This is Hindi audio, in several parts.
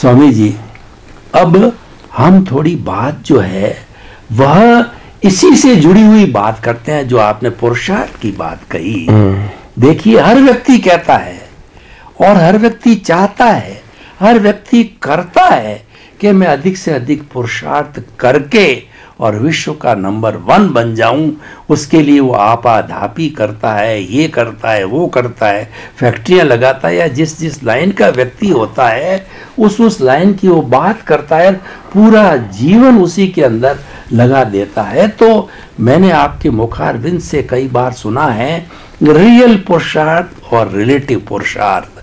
स्वामी जी अब हम थोड़ी बात जो है वह इसी से जुड़ी हुई बात करते हैं जो आपने पुरुषार्थ की बात कही। देखिए हर व्यक्ति कहता है और हर व्यक्ति चाहता है हर व्यक्ति करता है कि मैं अधिक से अधिक पुरुषार्थ करके और विश्व का नंबर वन बन जाऊँ, उसके लिए वो आपाधापी करता है, ये करता है, वो करता है, फैक्ट्रियाँ लगाता है, या जिस जिस लाइन का व्यक्ति होता है, उस उस लाइन की वो बात करता है, पूरा जीवन उसी के अंदर लगा देता है। तो मैंने आपके मुखारविंद से कई बार सुना है रियल पुरुषार्थ और रिलेटिव पुरुषार्थ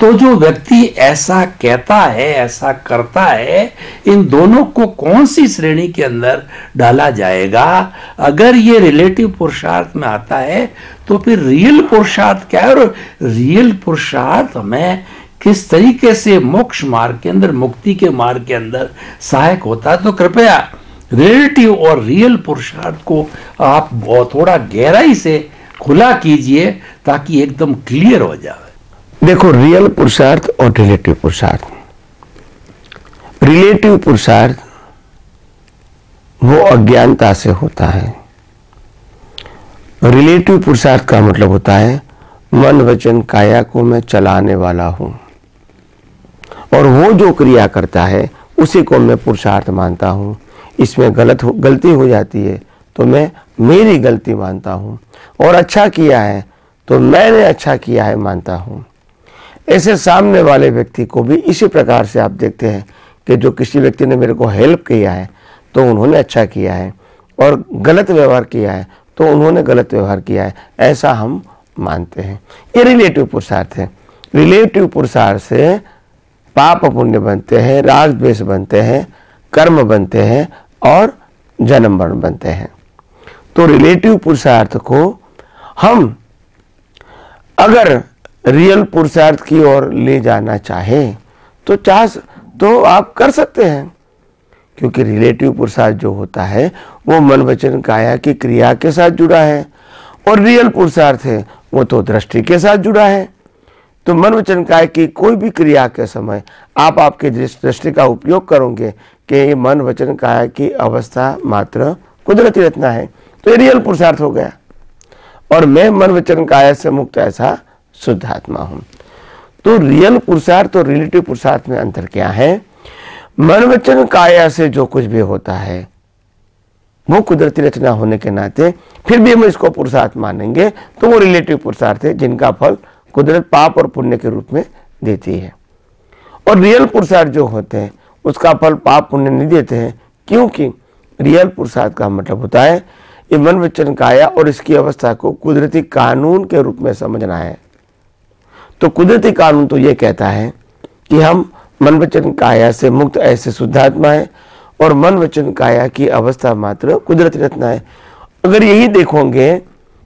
तो जो व्यक्ति ऐसा कहता है, ऐसा करता है, इन दोनों को कौन सी श्रेणी के अंदर डाला जाएगा? अगर ये रिलेटिव पुरुषार्थ में आता है तो फिर रियल पुरुषार्थ क्या है? और रियल पुरुषार्थ हमें किस तरीके से मोक्ष मार्ग के अंदर, मुक्ति के मार्ग के अंदर सहायक होता है? तो कृपया रिलेटिव और रियल पुरुषार्थ को आप थोड़ा गहराई से खुला कीजिए, ताकि एकदम क्लियर हो जाए। देखो रियल पुरुषार्थ और रिलेटिव पुरुषार्थ। रिलेटिव पुरुषार्थ वो अज्ञानता से होता है। रिलेटिव पुरुषार्थ का मतलब होता है मन वचन काया को मैं चलाने वाला हूँ। और वो जो क्रिया करता है उसी को मैं पुरुषार्थ मानता हूँ। इसमें गलत हो, गलती हो जाती है तो मैं मेरी गलती मानता हूँ। और अच्छा किया है तो मैंने अच्छा किया है मानता हूँ। ऐसे सामने वाले व्यक्ति को भी इसी प्रकार से आप देखते हैं कि जो किसी व्यक्ति ने मेरे को हेल्प किया है तो उन्होंने अच्छा किया है और गलत व्यवहार किया है तो उन्होंने गलत व्यवहार किया है। ऐसा हम मानते हैं। ये रिलेटिव पुरुषार्थ है। रिलेटिव पुरुषार्थ से पाप पुण्य बनते हैं राग द्वेष बनते हैं, कर्म बनते हैं और जन्म वर्ण बनते हैं। तो रिलेटिव पुरुषार्थ को हम अगर रियल पुरुषार्थ की ओर ले जाना चाहे तो चाह तो आप कर सकते हैं। क्योंकि रिलेटिव पुरुषार्थ जो होता है, वो मन वचन काया की क्रिया के साथ जुड़ा है, और रियल पुरुषार्थ है, वो तो दृष्टि के साथ जुड़ा है। तो मन वचन काय की कोई भी क्रिया के समय आप आपके दृष्टि का उपयोग करोगे कि ये मन वचन काया की अवस्था मात्र कुदरती रचना है। तो ये रियल पुरुषार्थ हो गया। और मैं मन वचन काया से मुक्त ऐसा शुद्ध आत्मा हूँ। तो रियल पुरुषार्थ और रिलेटिव पुरुषार्थ में अंतर क्या है? मन वचन काया से जो कुछ भी होता है, वो कुदरती रचना होने के नाते फिर भी हम इसको पुरुषार्थ मानेंगे तो वो रिलेटिव पुरुषार्थ है, जिनका फल कुदरत पाप और पुण्य के रूप में देती है। और रियल पुरुषार्थ जो होते हैं, उसका फल पाप पुण्य नहीं देते हैं, क्योंकि रियल पुरुषार्थ का मतलब होता है, ये मन वचन काया और इसकी अवस्था को कुदरती कानून के रूप में समझना है। तो कुदरती कानून तो ये कहता है कि हम मन वचन काया से मुक्त ऐसे शुद्धात्मा है और मन वचन काया की अवस्था मात्र कुदरती रत्ना है। अगर यही देखोगे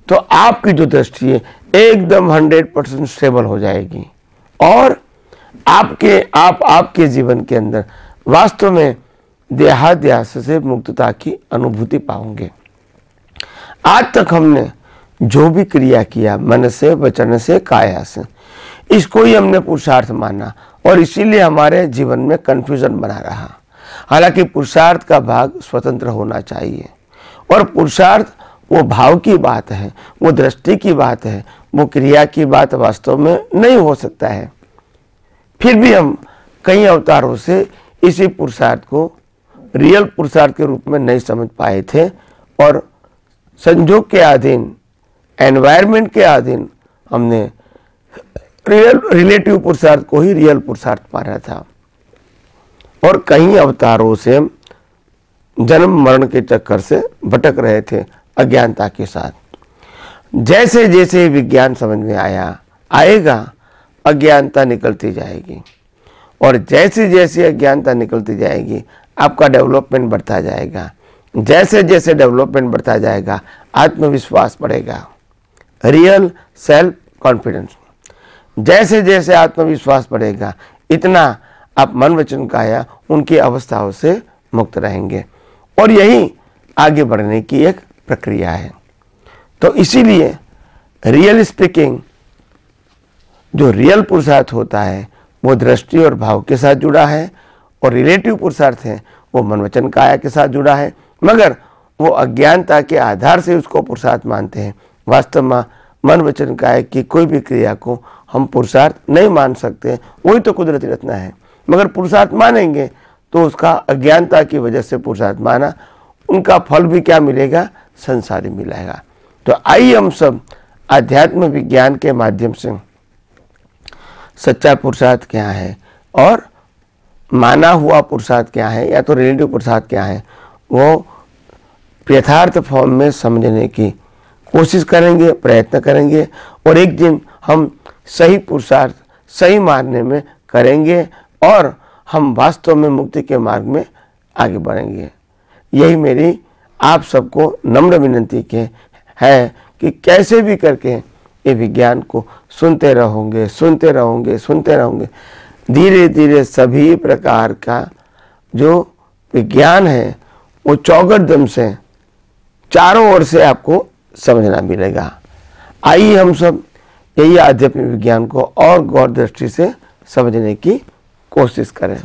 तो आपकी जो दृष्टि है, एकदम हंड्रेड परसेंट स्टेबल हो जाएगी। और आपके, आप, आपके जीवन के अंदर वास्तव में देहाद्यास से मुक्तता की अनुभूति पाओगे। आज तक हमने जो भी क्रिया किया, मन से, वचन से, काया से इसको ही हमने पुरुषार्थ माना और इसीलिए हमारे जीवन में कंफ्यूजन बना रहा। हालाँकि पुरुषार्थ का भाग स्वतंत्र होना चाहिए और पुरुषार्थ वो भाव की बात है, वो दृष्टि की बात है, वो क्रिया की बात वास्तव में नहीं हो सकता है। फिर भी हम कई अवतारों से इसी पुरुषार्थ को रियल पुरुषार्थ के रूप में नहीं समझ पाए थे और संजोग के अधीन एनवायरमेंट के अधीन हमने रियल रिलेटिव पुरुषार्थ को ही रियल पुरुषार्थ रहा था। और कई अवतारों से जन्म मरण के चक्कर से भटक रहे थे अज्ञानता के साथ। जैसे जैसे विज्ञान समझ में आया, आएगा, अज्ञानता निकलती जाएगी। और जैसे जैसे अज्ञानता निकलती जाएगी, आपका डेवलपमेंट बढ़ता जाएगा। जैसे जैसे डेवलपमेंट बढ़ता जाएगा, आत्मविश्वास बढ़ेगा। रियल सेल्फ कॉन्फिडेंस जैसे जैसे आत्मविश्वास बढ़ेगा, इतना आप मन वचन काया उनकी अवस्थाओं से मुक्त रहेंगे। और यही आगे बढ़ने की एक प्रक्रिया है। तो इसीलिए रियल स्पीकिंग जो रियल पुरुषार्थ होता है, वो दृष्टि और भाव के साथ जुड़ा है और रिलेटिव पुरुषार्थ है, वो मन वचन काया के साथ जुड़ा है। मगर वो अज्ञानता के आधार से उसको पुरुषार्थ मानते हैं। वास्तव में मन वचन काया की कोई भी क्रिया को हम पुरुषार्थ नहीं मान सकते। वही तो कुदरती रचना है। मगर पुरुषार्थ मानेंगे तो उसका अज्ञानता की वजह से पुरुषार्थ माना। उनका फल भी क्या मिलेगा? संसारी मिलेगा। तो आइए हम सब आध्यात्म विज्ञान के माध्यम से सच्चा पुरुषार्थ क्या है और माना हुआ पुरुषार्थ क्या है या तो रिलेटिव पुरुषार्थ क्या है, वो यथार्थ फॉर्म में समझने की कोशिश करेंगे, प्रयत्न करेंगे और एक दिन हम सही पुरुषार्थ, सही मारने में करेंगे और हम वास्तव में मुक्ति के मार्ग में आगे बढ़ेंगे। यही मेरी आप सबको नम्र विनंती के है कि कैसे भी करके ये विज्ञान को सुनते रहोगे सुनते रहोगे सुनते रहोगे। धीरे धीरे सभी प्रकार का जो विज्ञान है, वो चौगटदम से, चारों ओर से आपको समझना मिलेगा। आइए हम सब यही आध्यात्मिक विज्ञान को और गौर दृष्टि से समझने की कोशिश करें।